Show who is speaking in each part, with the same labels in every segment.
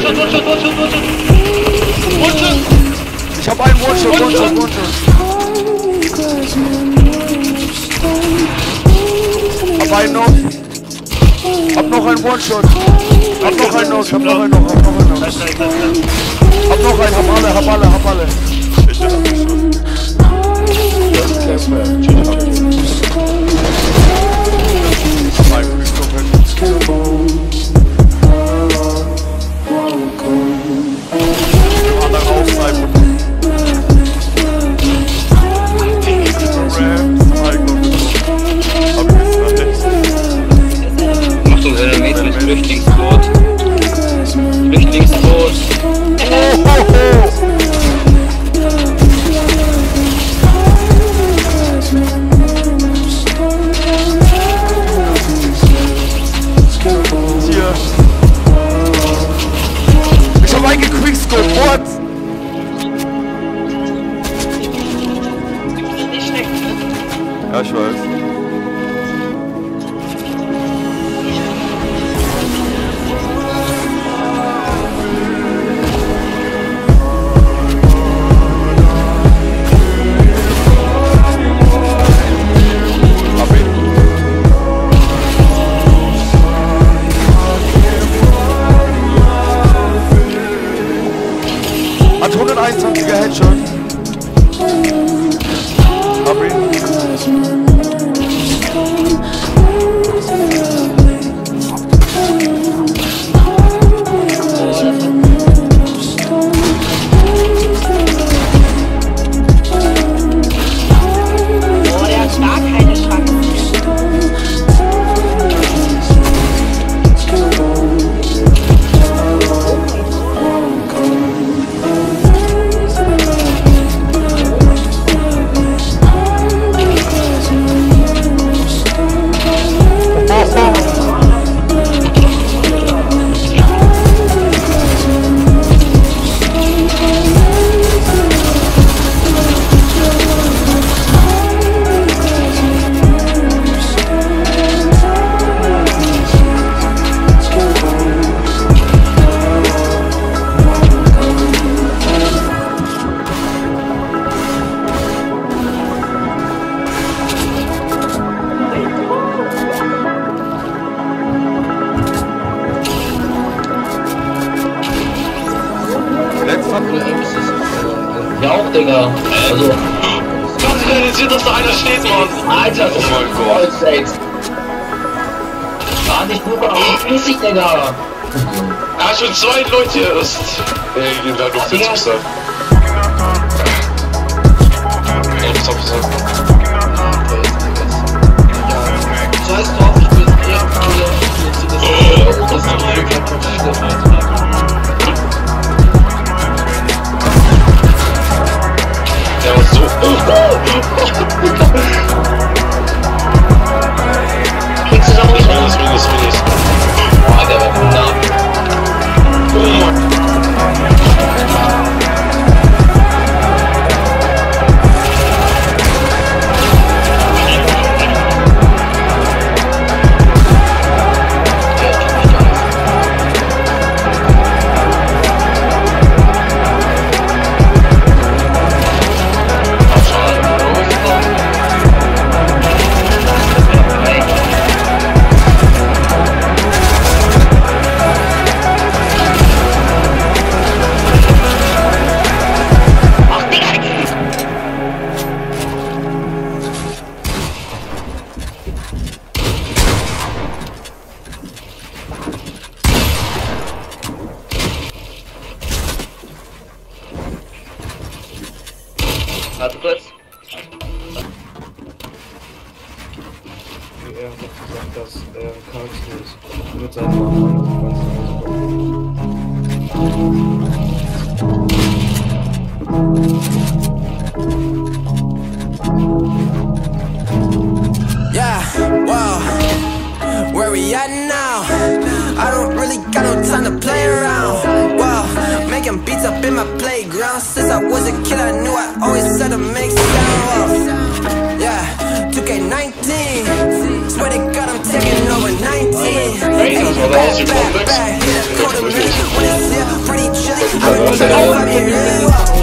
Speaker 1: One-Shot, One-Shot, One-Shot, One-Shot. One-Shot. Ich hab einen One-Shot, One-Shot, One-Shot. Hab einen noch. Hab noch einen One-Shot. Hab noch einen noch, hab noch einen noch, hab noch einen noch. Hab noch einen, hab alle, hab alle, hab alle.
Speaker 2: Ich hab.
Speaker 1: making find time to get headshot.
Speaker 3: Auch, Digga. Also,
Speaker 2: Was realisiert, dass da einer steht, Mann?
Speaker 3: Alter, das
Speaker 2: Oh mein
Speaker 3: ist
Speaker 2: Gott.
Speaker 3: voll safe. War nicht nur auf 30, Digga.
Speaker 2: Ah, schon zwei Leute hier ist. Ey, da viel zu sein.
Speaker 3: Kicks
Speaker 2: is always. Finish,
Speaker 3: finish, finish. I got
Speaker 2: a knock.
Speaker 3: Warte kurz.
Speaker 4: Er hat gesagt, dass er Karlsruhe ist. Mit seinem Namen
Speaker 5: Back, back, back, hit the But I also complex. Complex.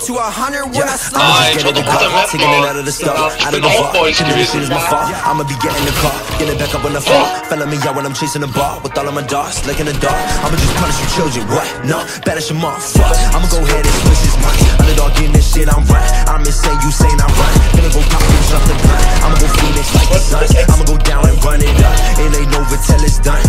Speaker 5: To a hundred when I slow.
Speaker 2: Nein,
Speaker 5: Get in the car, taking it out of the.
Speaker 2: Ich
Speaker 5: Out of the bar.
Speaker 2: euch
Speaker 5: Thinking this shit is my fault. I'ma be getting the car, getting it back up on the floor. Felling me out when I'm chasing the ball with all of my dogs, like in the dark. I'ma just punish you children. What? No, banish them all. Fuck. I'ma go ahead and switch this money. Underdog in this shit, I'm right. I'm insane, you saying I'm right. Gonna go pop and jump the gun. I'ma go Phoenix like the Suns. I'ma go down and run it up. It ain't over till it's done.